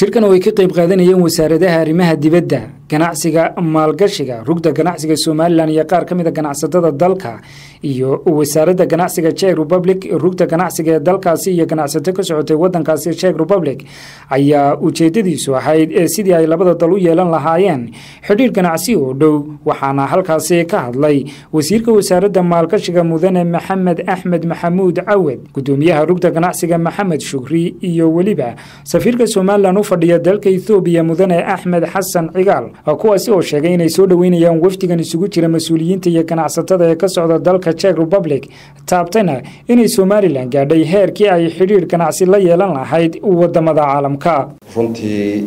shirkan oo ay ka qayb qaadanayeen wasaaradaha arrimaha dibadda ganacsiga maalgashiga rugda ganacsiga somalilan iyo qaar ka mida ganacsatada dalka iyo wasaaradda ganacsiga czech republic rugda ganacsiga ee dalkaasi iyo ganacsato ka socotay wadankaasi czech republic ayaa ujeedadiisu ahayd sidii ay labada dal u yeelan lahaayeen. Xidhiir ganacsi oo dhow waxaana halkaasi ka hadlay wasiirka wasaaradda maalgashiga mudane maxamed axmed maxamuud cawed gudoomiyaha rugda ganacsiga maxamed shukri iyo weliba safiirka somalilan fadhiya dalka ethoobiya mudane axmed xasan cigaal kuwaasi oo sheegay inay soo dhoweynayaan wafdigan isugu jira mas'uuliyiinta iyo ganacsatada ee ka socda dalka czech republic taabtayna inay somalilan gaadhay heerkii ay xidhiir ganacsi la yeelan lahayd waddamada caalamka. Runtii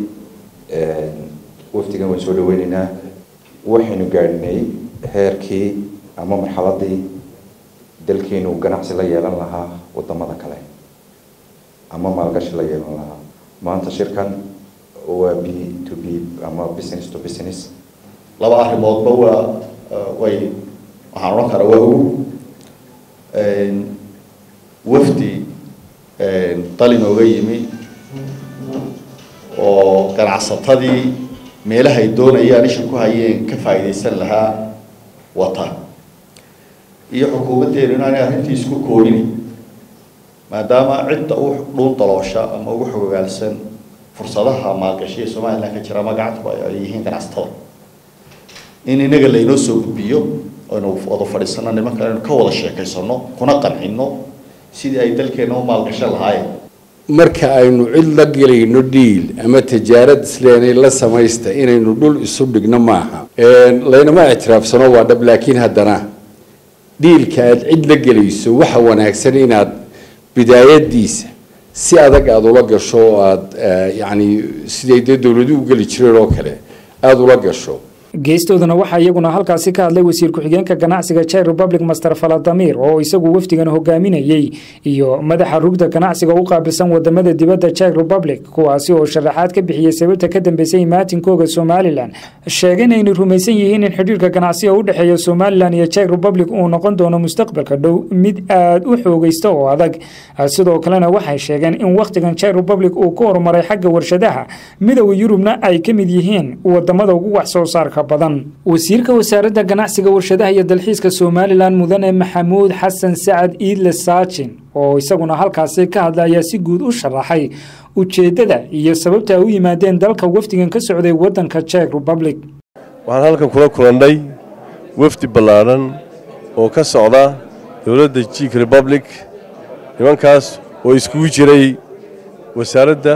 wafdigan waan soo dhaweyneynaa waxaynu gaadhnay heerkii ama marxaladii dalkeenu ganacsi la yeelan lahaa waddamada kale ama maalgashi la yeelan lahaa maanta shirkan waa b to b ama business to business. Laba arrimoodba waa way waxaan odhan karaa waa ugu. Wafdi dal inooga yimi oo ganacsatadii meelahay doonayaan isha ku hayeen ka faa'iidaysan lahaa wata. Iyo xukuumaddeenu inaanay arrintii isku koobinayn maadaama cidda u dhuun daloosha ama ugu xogogaalsan fursadaha maalgashiya somalilan ka jira ama gacantku ay yihiin ganacsatada in inaga laynoo soo gudbiyo aynu wada fadhiisano nimanka aynu ka wada sheekaysano kuna qancino sidii ay dalkeena u maalgashan lahaayeen. Marka aynu cid la gelayno dhiil ama tajaarad isleenay la samaysta inaynu dhul isu dhigno maaha. Laynama ictiraafsano waa dhab laakiin haddana dhiilka aad cid la gelayso waxa wanaagsan inaad bidaayadiisa. Si adag aada ula gasho oo aada yacni siday dee u geli jireen oo kale aada ula gasho geestoodana waxaa iyaguna halkaasi ka hadlay wasiir ku-xigeenka ganacsiga czech republic master faladamir oo isagu wafdigan hogaaminayey iyo madaxa rugda ganacsiga u qaabilsan waddamada dibadda czech republic kuwaasi oo sharaxaad ka bixiyey sababta ka dambeysay maatinkooga somalilan sheegayna inay rumaysan yihiin in xidhiirka ganacsiga u dhexeeya somalilan iyo czech republic uu noqon doono mustaqbalka dhow mid aada u xoogaysta oo adag. Sidoo kalena waxay sheegeen in wakhtigan czech republic uu ka horumaray xagga warshadaha midooda yurubna ay ka mid yihiin waddamada ugu wax soo saarka badan. Wasiirka wasaaradda ganacsiga warshadaha iyo dalxiiska somalilan mudane maxamuud xasan sacad iidle saajin oo isaguna halkaasi ka hadla ayaa si guud u sharaxay ujeeddada iyo sababta ay u yimaadeen dalka wafdigan ka socday waddanka czech republic. Waxaan halkan kula kulannay wafdi ballaadhan oo ka socda dowladda jek republic nimankaas oo iskugu jiray wasaaradda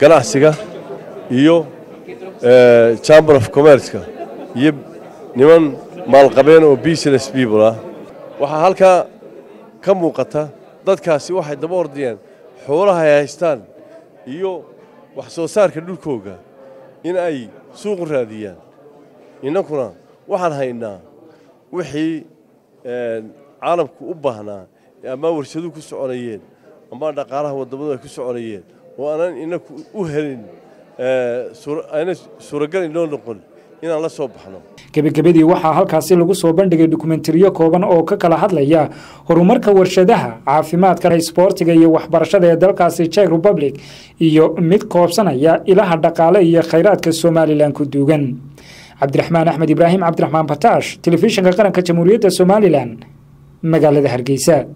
ganacsiga iyo chamber of commerceka. Iyo niman maalqabeen oo business people ah. Waxaa halkaa ka muuqata dadkaasi waxay daba ordayaan xoolaha ay haystaan iyo wax soo saarka dhulkooga in ay suuqu raadiyaan. Innankuna waxaan haynaa wixii caalamku u baahnaa ama warshaduhu ku soconayeen ama dhaqaalaha waddammadu ay ku soconayeen oo aanan innaku u helin ayna suuragal inoo noqon inaan la soo baxno. Gebagabadii waxaa halkaasi lagu soo bandhigay dokumentariyo kooban oo ka kala hadlaya horumarka warshadaha caafimaadka isboortiga iyo waxbarashada ee dalkaasi czech republic iyo mid koobsanaya ilaha dhaqaale iyo khayraadka somalilan ku duugan. Cabdiraxmaan axmed ibraahim cabdiraxmaan bataash telefishinka qaranka jamhuuriyadda somalilan magaalada hargeysa